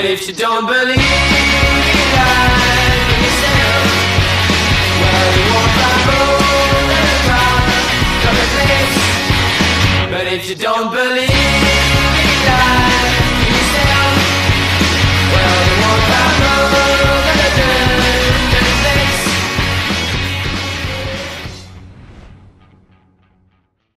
But if you don't believe that yourself, well, you won't find gold in the ground from the place. But if you don't believe that